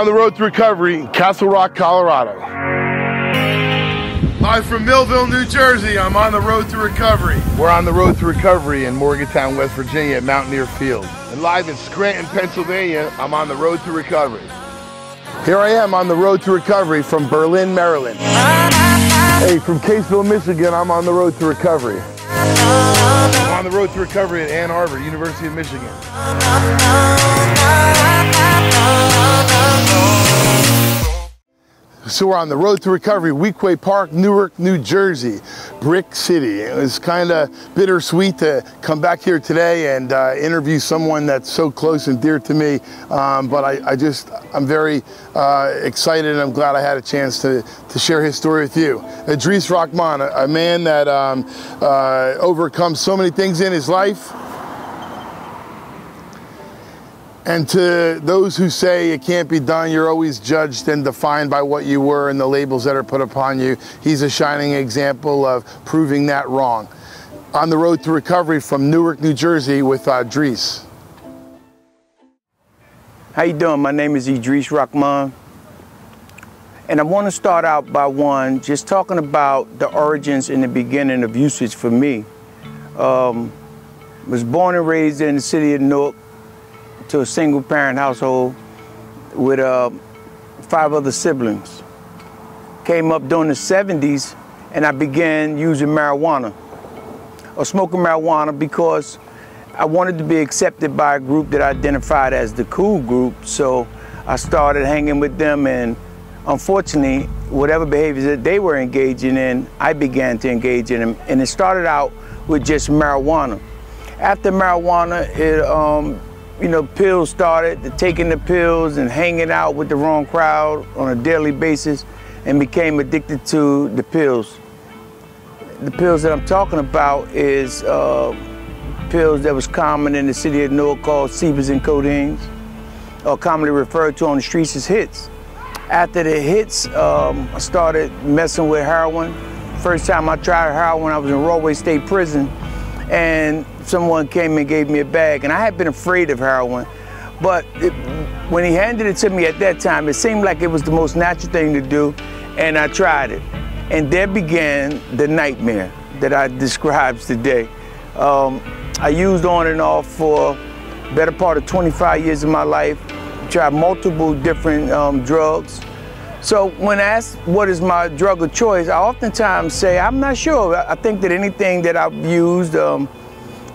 on the road to recovery in Castle Rock, Colorado. Live from Millville, New Jersey, I'm on the road to recovery. We're on the road to recovery in Morgantown, West Virginia at Mountaineer Field. And live in Scranton, Pennsylvania, I'm on the road to recovery. Here I am on the road to recovery from Berlin, Maryland. Hey, from Caseville, Michigan, I'm on the road to recovery. On the road to recovery at Ann Arbor, University of Michigan. So we're on the road to recovery, Weequahic Park, Newark, New Jersey, Brick City. It was kind of bittersweet to come back here today and uh, interview someone that's so close and dear to me. Um, but I, I, just, I'm very uh, excited and I'm glad I had a chance to, to share his story with you. Idris Rahman, a, a man that um, uh, overcomes so many things in his life. And to those who say it can't be done, you're always judged and defined by what you were and the labels that are put upon you. He's a shining example of proving that wrong. On the road to recovery from Newark, New Jersey with uh. How you doing? My name is Idris Rahman. And I want to start out by one, just talking about the origins and the beginning of usage for me. Um, was born and raised in the city of Newark, to a single parent household with uh, five other siblings. Came up during the 70s and I began using marijuana or smoking marijuana because I wanted to be accepted by a group that I identified as the cool group. So I started hanging with them and unfortunately, whatever behaviors that they were engaging in, I began to engage in them. And it started out with just marijuana. After marijuana, it um, you know, pills started, taking the pills and hanging out with the wrong crowd on a daily basis and became addicted to the pills. The pills that I'm talking about is uh, pills that was common in the city of Newark called Cebas and Codeines, or commonly referred to on the streets as hits. After the hits, um, I started messing with heroin. First time I tried heroin, I was in Rahway State Prison and someone came and gave me a bag. And I had been afraid of heroin, but it, when he handed it to me at that time, it seemed like it was the most natural thing to do, and I tried it. And there began the nightmare that I described today. Um, I used on and off for better part of 25 years of my life, tried multiple different um, drugs, so when asked what is my drug of choice, I oftentimes say, I'm not sure. I think that anything that I've used um,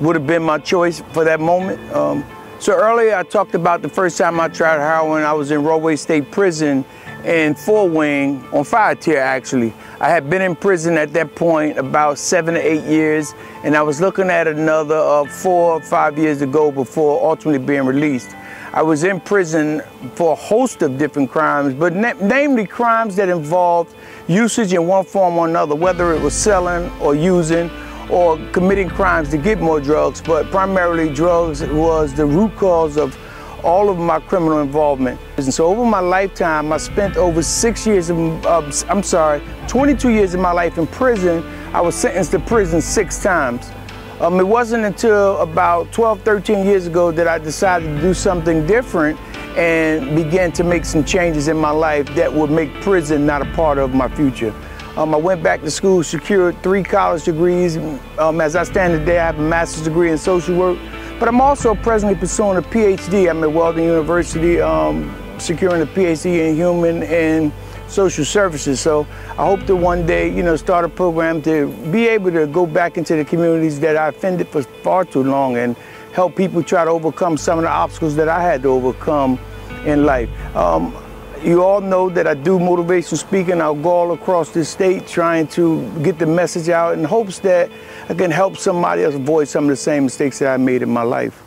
would have been my choice for that moment. Um, so earlier I talked about the first time I tried heroin. I was in Rahway State Prison in Fort Wing on fire tier actually. I had been in prison at that point about seven to eight years and I was looking at another uh, four or five years ago before ultimately being released. I was in prison for a host of different crimes, but na namely crimes that involved usage in one form or another, whether it was selling or using or committing crimes to get more drugs, but primarily drugs was the root cause of all of my criminal involvement. And so over my lifetime, I spent over six years, of, uh, I'm sorry, 22 years of my life in prison. I was sentenced to prison six times. Um, it wasn't until about 12, 13 years ago that I decided to do something different and began to make some changes in my life that would make prison not a part of my future. Um, I went back to school, secured three college degrees. Um, as I stand today, I have a master's degree in social work, but I'm also presently pursuing a PhD. I'm at Walden University, um, securing a PhD in human and social services. So I hope to one day, you know, start a program to be able to go back into the communities that I offended for far too long and help people try to overcome some of the obstacles that I had to overcome in life. Um, you all know that I do motivational speaking. I'll go all across the state trying to get the message out in hopes that I can help somebody else avoid some of the same mistakes that I made in my life.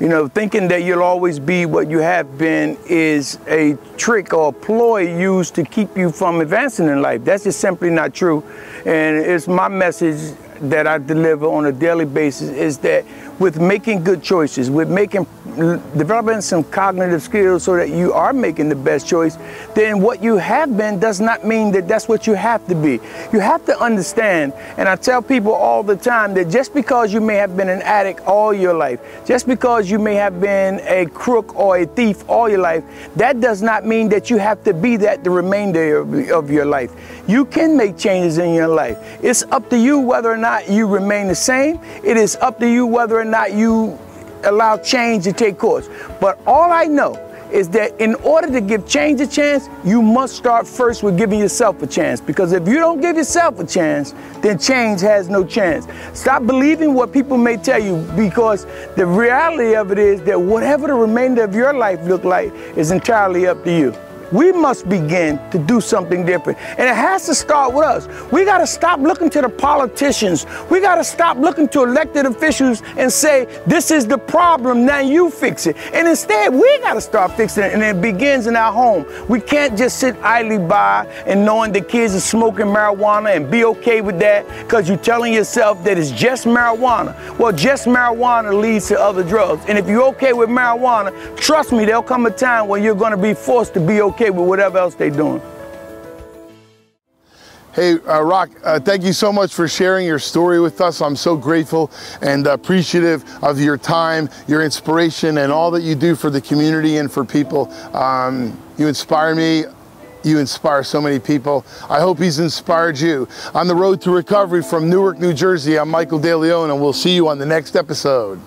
You know, thinking that you'll always be what you have been is a trick or a ploy used to keep you from advancing in life. That's just simply not true. And it's my message that I deliver on a daily basis is that with making good choices, with making developing some cognitive skills so that you are making the best choice, then what you have been does not mean that that's what you have to be. You have to understand, and I tell people all the time that just because you may have been an addict all your life, just because you may have been a crook or a thief all your life, that does not mean that you have to be that the remainder of, your life. You can make changes in your life. It's up to you whether or not you remain the same. It is up to you whether or not you allow change to take course. But all I know is that in order to give change a chance, you must start first with giving yourself a chance. Because if you don't give yourself a chance, then change has no chance. Stop believing what people may tell you because the reality of it is that whatever the remainder of your life look like is entirely up to you we must begin to do something different. And it has to start with us. We got to stop looking to the politicians. We got to stop looking to elected officials and say, this is the problem, now you fix it. And instead, we got to start fixing it. And it begins in our home. We can't just sit idly by and knowing the kids are smoking marijuana and be okay with that because you're telling yourself that it's just marijuana. Well, just marijuana leads to other drugs. And if you're okay with marijuana, trust me, there'll come a time when you're going to be forced to be okay okay with whatever else they're doing. Hey, uh, Rock, uh, thank you so much for sharing your story with us. I'm so grateful and appreciative of your time, your inspiration, and all that you do for the community and for people. Um, you inspire me. You inspire so many people. I hope he's inspired you. On the road to recovery from Newark, New Jersey, I'm Michael DeLeon, and we'll see you on the next episode.